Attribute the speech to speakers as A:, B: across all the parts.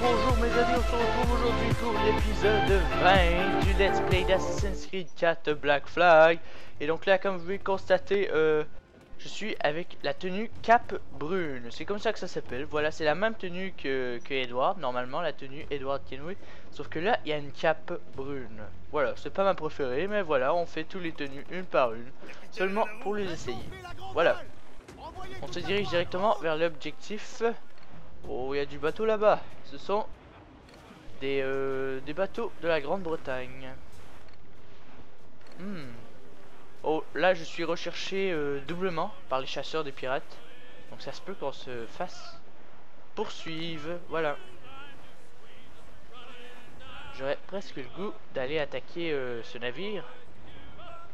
A: bonjour mes amis, on se retrouve aujourd'hui pour l'épisode 20 du Let's Play d'Assassin's Creed 4 Black Flag. Et donc là, comme vous pouvez constater, euh, je suis avec la tenue cape brune. C'est comme ça que ça s'appelle. Voilà, c'est la même tenue que, que Edward, normalement, la tenue Edward Kenway. Sauf que là, il y a une cape brune. Voilà, c'est pas ma préférée, mais voilà, on fait tous les tenues une par une. Seulement pour les essayer. Voilà. On se dirige directement vers l'objectif. Oh, il y a du bateau là-bas. Ce sont des, euh, des bateaux de la Grande-Bretagne. Hmm. Oh, là, je suis recherché euh, doublement par les chasseurs des pirates. Donc ça se peut qu'on se fasse poursuivre. Voilà. J'aurais presque le goût d'aller attaquer euh, ce navire.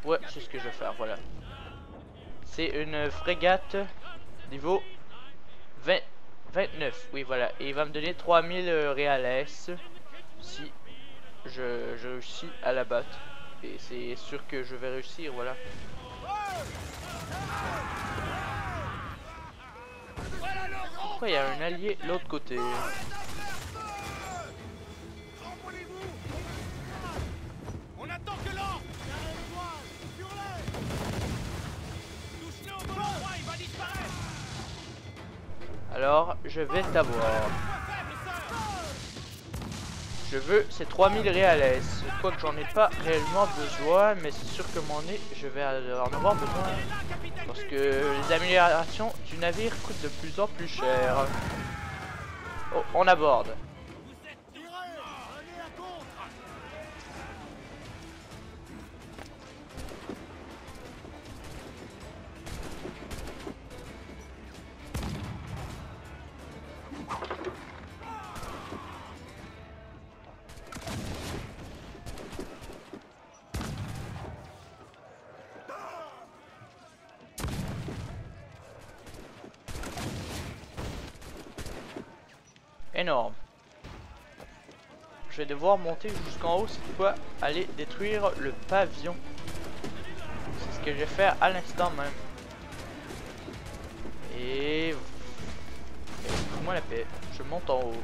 A: Ouais, c'est ce que je vais faire, voilà. C'est une frégate niveau 20, 29, oui voilà. Et il va me donner 3000 euh, réales si je, réussis à la battre. Et c'est sûr que je vais réussir, voilà. Pourquoi il y a un allié l'autre côté? Alors, je vais t'avoir. Je veux ces 3000 réales. Quoique j'en ai pas réellement besoin, mais c'est sûr que mon nez, je vais en avoir besoin. Parce que les améliorations du navire coûtent de plus en plus cher. Oh, on aborde. Monter jusqu'en haut cette fois, aller détruire le pavillon. C'est ce que je vais faire à l'instant même. Et... moi la paix. Je monte en haut.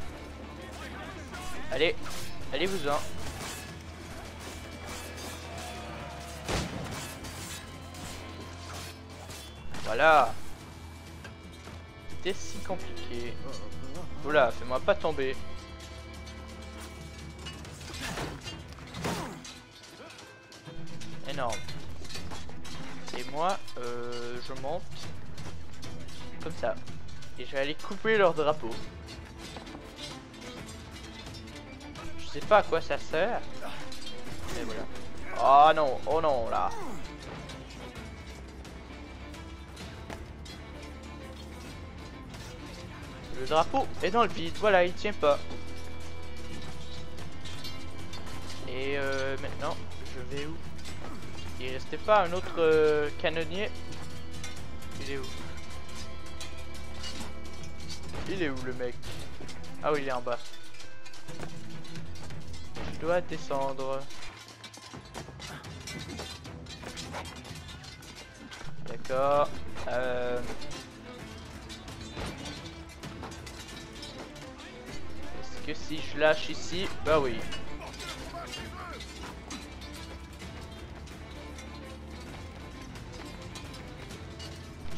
A: Allez, allez-vous-en. Voilà. C'était si compliqué. Oula, fais-moi pas tomber. Et moi, euh, je monte comme ça. Et je vais aller couper leur drapeau. Je sais pas à quoi ça sert. Mais voilà. Oh non, oh non, là. Le drapeau est dans le vide, voilà, il tient pas. Et euh, maintenant, je vais où? Il restait pas un autre euh, canonnier? Il est où? Il est où le mec? Ah oui, il est en bas. Je dois descendre. D'accord. Euh... Est-ce que si je lâche ici? Bah oui.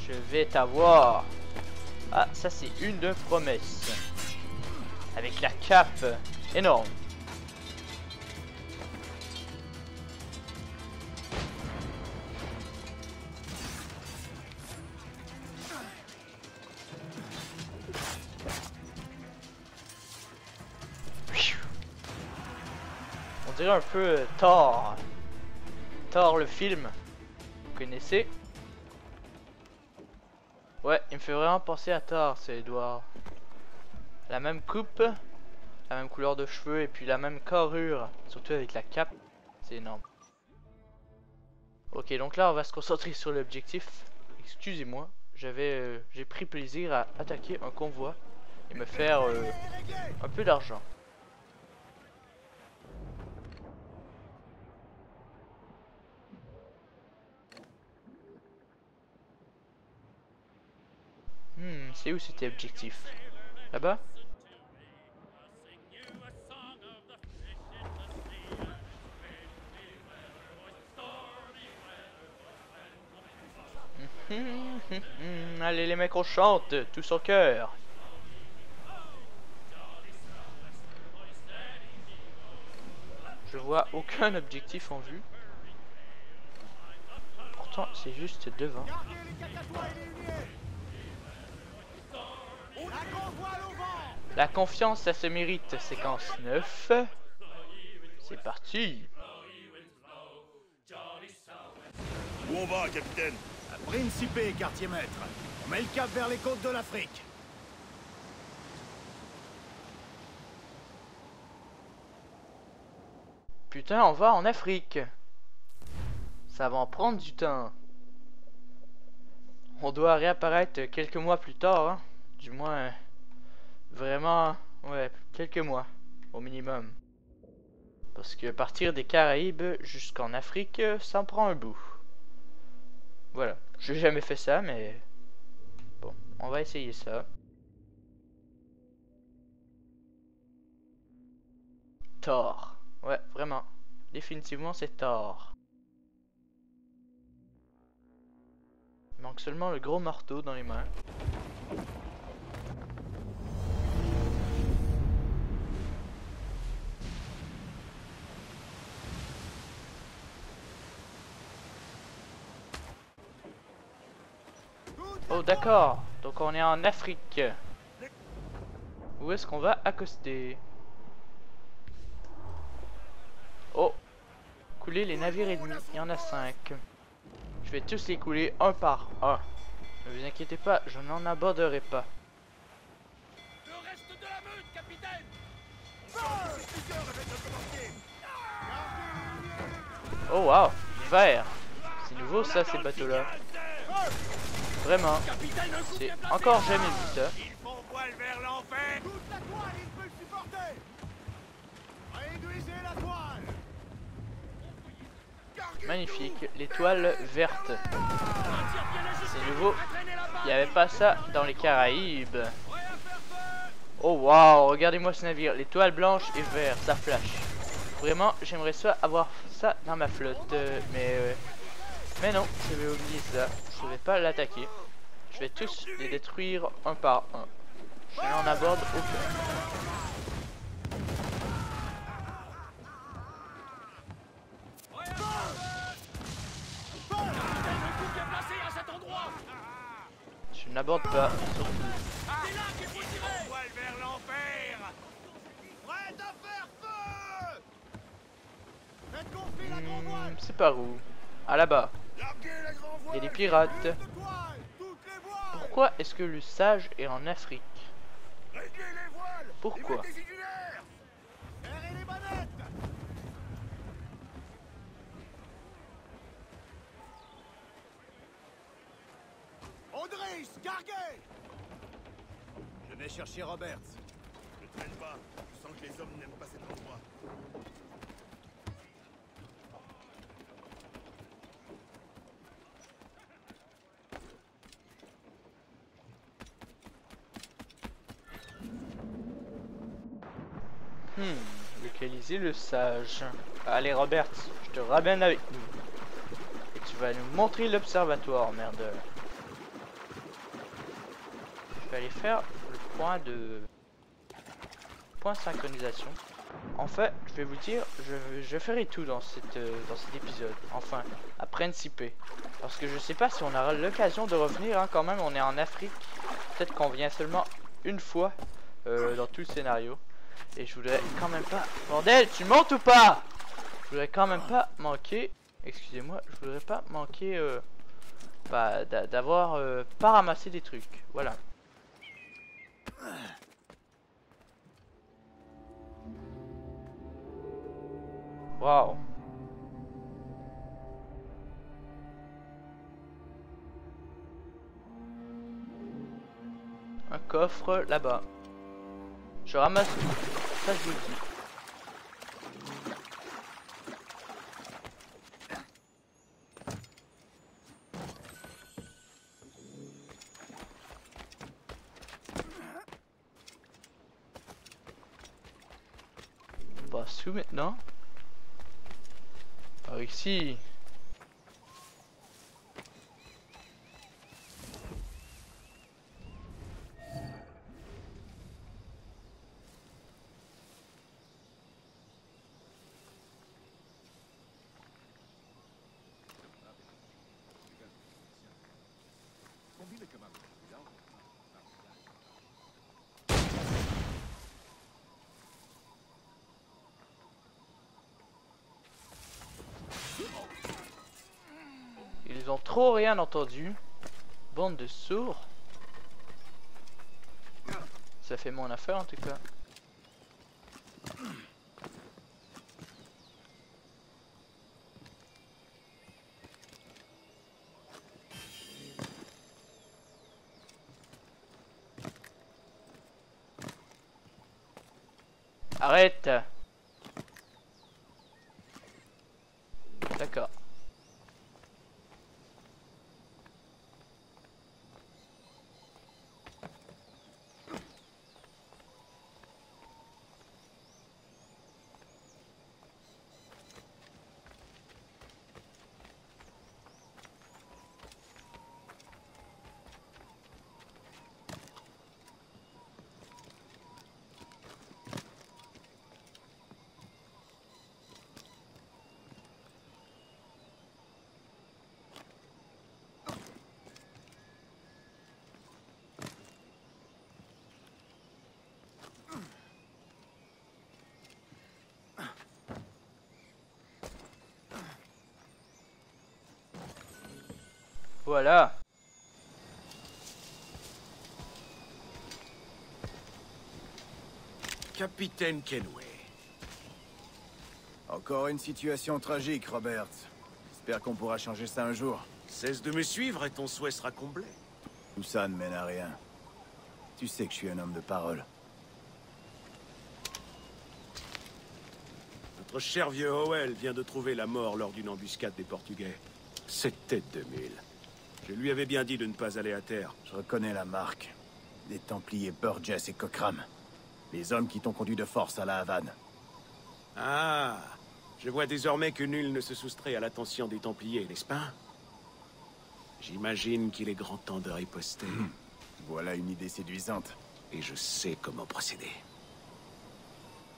A: Je vais t'avoir. Ah, ça c'est une de promesse. Avec la cape énorme. On dirait un peu Thor. Thor le film. Vous connaissez? Fait vraiment penser à Thor, c'est Edouard. La même coupe, la même couleur de cheveux et puis la même carrure. Surtout avec la cape. C'est énorme. Ok, donc là on va se concentrer sur l'objectif. Excusez-moi, j'avais, euh, j'ai pris plaisir à attaquer un convoi et me faire euh, un peu d'argent. C'est où c'était objectif Là-bas. Allez les mecs, on chante, tous au cœur. Je vois aucun objectif en vue. Pourtant, c'est juste devant.
B: La
A: confiance, ça se mérite. Séquence 9. C'est parti.
C: Où on va, capitaine?
B: À Principe, quartier maître. On met le cap vers les côtes de l'Afrique.
A: Putain, on va en Afrique. Ça va en prendre du temps. On doit réapparaître quelques mois plus tard. hein. Du moins, vraiment, ouais, quelques mois au minimum. Parce que partir des Caraïbes jusqu'en Afrique, euh, ça en prend un bout. Voilà. J'ai jamais fait ça, mais bon, on va essayer ça. Thor. Ouais, vraiment. Définitivement, c'est Thor. Il manque seulement le gros marteau dans les mains. Oh d'accord, donc on est en Afrique. Où est-ce qu'on va accoster Oh Couler les navires ennemis, il y en a 5. Je vais tous les couler un par un. Ne vous inquiétez pas, je n'en aborderai pas.
D: Le reste de la meute, capitaine
A: Oh wow, vert C'est nouveau ça ces bateaux là. Vraiment, c'est encore jamais vu ça. Magnifique, l'étoile verte. C'est nouveau. Il n'y avait pas ça dans les Caraïbes. Oh wow, regardez-moi ce navire, l'étoile blanche et vert, ça flash. Vraiment, j'aimerais ça avoir ça dans ma flotte, euh, mais euh, mais non, je vais oublier ça. Je vais pas l'attaquer. Je vais tous les détruire un par un. Je n'en aborde aucun. Je n'aborde pas, surtout. Hmm, c'est par où? Ah là-bas. Il y a des pirates. Pourquoi est-ce que le sage est en Afrique?
C: Réglez les voiles
A: Pourquoi
B: carguez Je vais chercher Roberts.
C: Ne traîne pas, je sens que les hommes n'aiment pas cet endroit.
A: Hmm, localiser le sage. Allez Robert, je te ramène avec nous. Et tu vas nous montrer l'observatoire, merde. Je vais aller faire le point de... Point synchronisation. En fait, je vais vous dire, je, ferai tout euh, dans cet épisode. Enfin, à Principe. Parce que je sais pas si on aura l'occasion de revenir, hein, quand même, on est en Afrique. Peut-être qu'on vient seulement une fois euh, dans tout le scénario. Et je voudrais quand même pas... Bordel, tu montes ou pas? Je voudrais quand même pas manquer... Excusez-moi, je voudrais pas manquer... Euh, bah, d'a- d'avoir euh, pas ramassé des trucs. Voilà. Waouh. Un coffre là-bas. Je ramasse tout. Ça, je vous le dis. On passe maintenant Par ici. Ils ont trop rien entendu. Bande de sourds. Ça fait mon affaire en tout cas. Arrête D'accord. Voilà.
C: Capitaine Kenway.
E: Encore une situation tragique, Roberts. J'espère qu'on pourra changer ça un jour.
C: Cesse de me suivre et ton souhait sera comblé.
E: Tout ça ne mène à rien. Tu sais que je suis un homme de parole.
C: Notre cher vieux Howell vient de trouver la mort lors d'une embuscade des Portugais. C'était 2000. Je lui avais bien dit de ne pas aller à terre.
E: Je reconnais la marque. Les Templiers Burgess et Cockram. Les hommes qui t'ont conduit de force à la Havane.
C: Ah Je vois désormais que nul ne se soustrait à l'attention des Templiers, n'est-ce pas? J'imagine qu'il est grand temps de riposter.
E: Voilà une idée séduisante.
C: Et je sais comment procéder.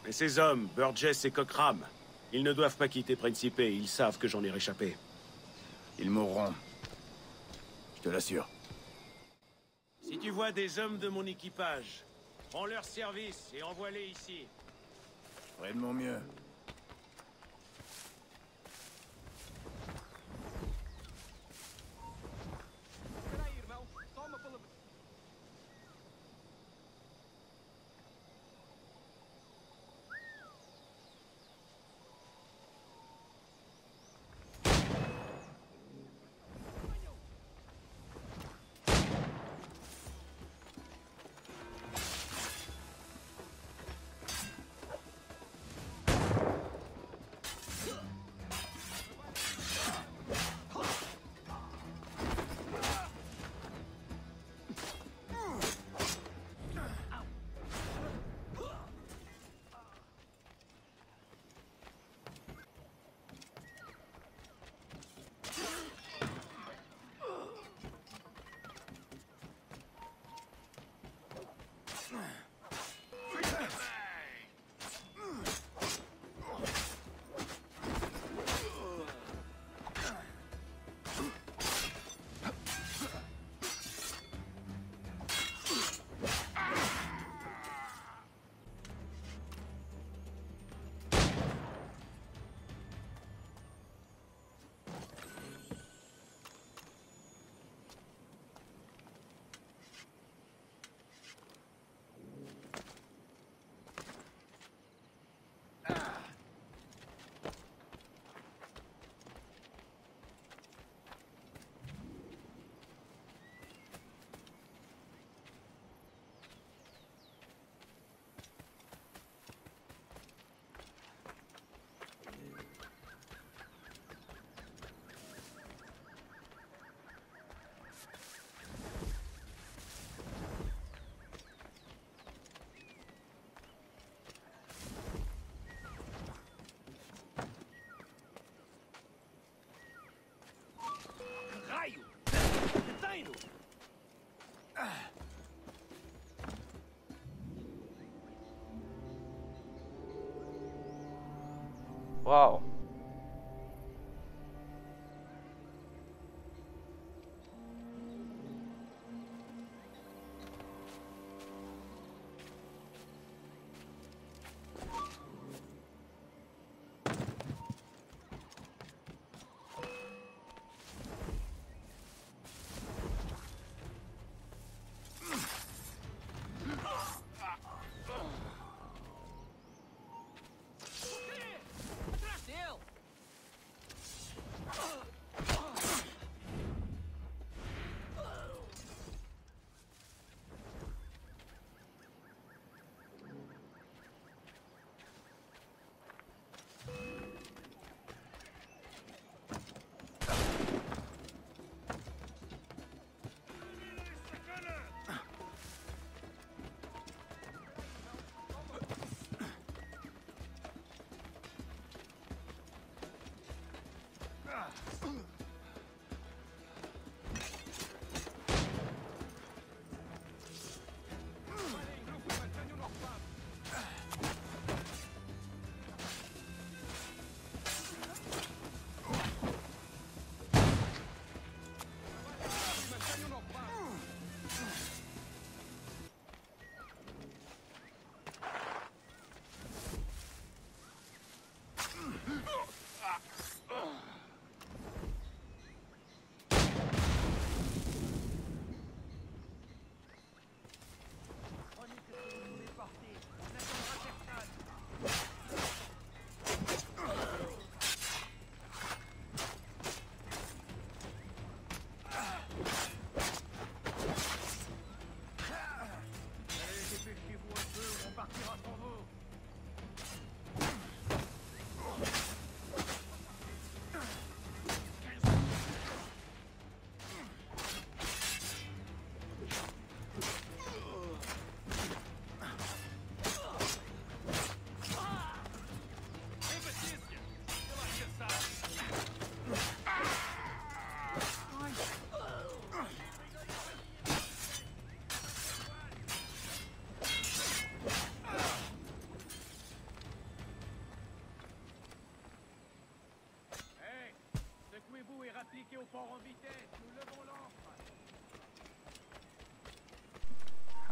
C: Mais ces hommes, Burgess et Cockram, ils ne doivent pas quitter Principe, ils savent que j'en ai réchappé.
E: Ils mourront. Je te l'assure.
C: Si tu vois des hommes de mon équipage, prends leur service et envoie-les ici.
E: Je ferai de mon mieux.
D: reino! Uau!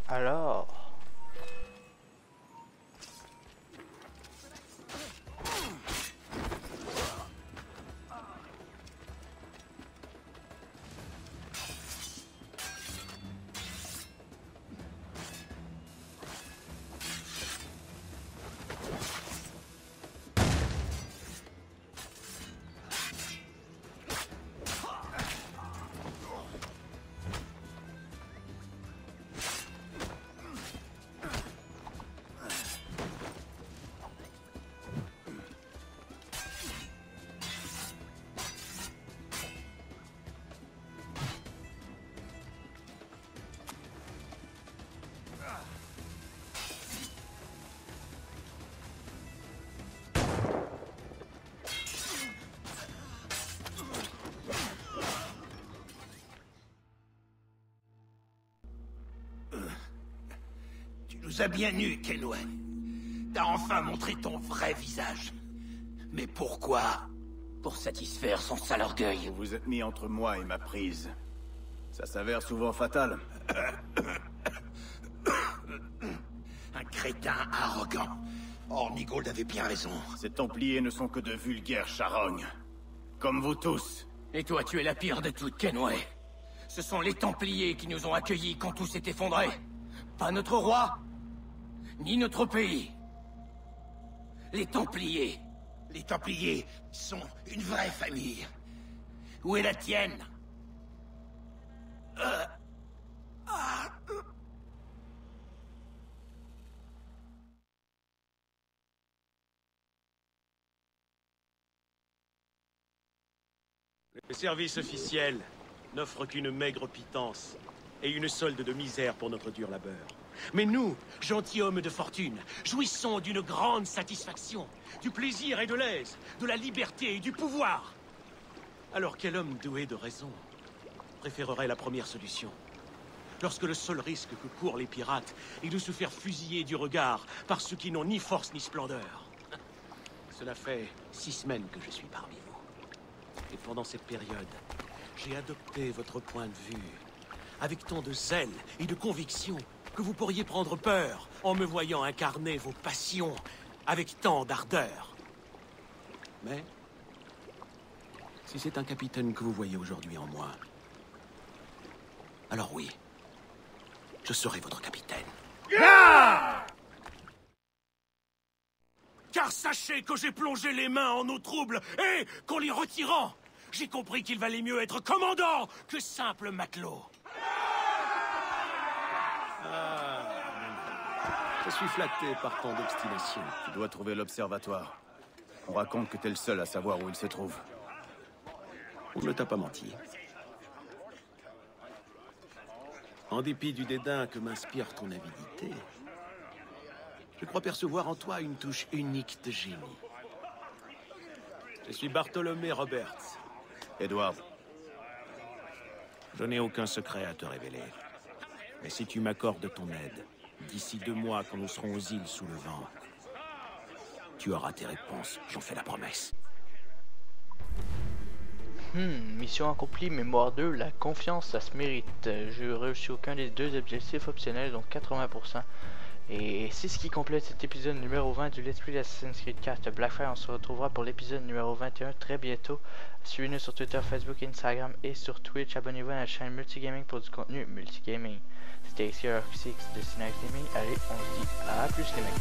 A: Alors.
B: Nous as bien eu, Kenway. T'as enfin montré ton vrai visage. Mais pourquoi Pour satisfaire son sale orgueil.
E: Vous vous êtes mis entre moi et ma prise. Ça s'avère souvent fatal.
B: Un crétin arrogant. Ornigold avait bien raison.
E: Ces Templiers ne sont que de vulgaires charognes. Comme vous tous.
B: Et toi, tu es la pire de toutes, Kenway. Ce sont les Templiers qui nous ont accueillis quand tout s'est effondré. Pas notre roi, ni notre pays. Les Templiers. Les Templiers sont une vraie famille. Où est la tienne? Euh. Ah.
C: Le service officiel n'offre qu'une maigre pitance et une solde de misère pour notre dur labeur. Mais nous, gentilshommes de fortune, jouissons d'une grande satisfaction, du plaisir et de l'aise, de la liberté et du pouvoir. Alors quel homme doué de raison préférerait la première solution? Lorsque le seul risque que courent les pirates est de se faire fusiller du regard par ceux qui n'ont ni force ni splendeur. Cela fait six semaines que je suis parmi vous. Et pendant cette période, j'ai adopté votre point de vue avec tant de zèle et de conviction que vous pourriez prendre peur en me voyant incarner vos passions avec tant d'ardeur. Mais, si c'est un capitaine que vous voyez aujourd'hui en moi, alors oui, je serai votre capitaine. Car sachez que j'ai plongé les mains en eau trouble et qu'en les retirant, j'ai compris qu'il valait mieux être commandant que simple matelot. Je suis flatté par tant d'obstination.
E: Tu dois trouver l'observatoire. On raconte que t'es le seul à savoir où il se trouve.
C: On ne t'a pas menti. En dépit du dédain que m'inspire ton avidité, je crois percevoir en toi une touche unique de génie. Je suis Bartholomé Roberts,
E: Edward,
C: Je n'ai aucun secret à te révéler. Mais si tu m'accordes ton aide, d'ici deux mois quand nous serons aux îles sous le vent, tu auras tes réponses, j'en fais la promesse.
A: Hmm, mission accomplie, mémoire 2, la confiance, ça se mérite. Je reçu aucun des deux objectifs optionnels, donc 80%. Et c'est ce qui complète cet épisode numéro 20 du Let's Play d'Assassin's Creed 4 Blackfire. On se retrouvera pour l'épisode numéro 21 très bientôt. Suivez-nous sur Twitter, Facebook, Instagram et sur Twitch. Abonnez-vous à la chaîne Multigaming pour du contenu multigaming. C'était ici à qui se destinait. Allez, on se dit à plus les mecs.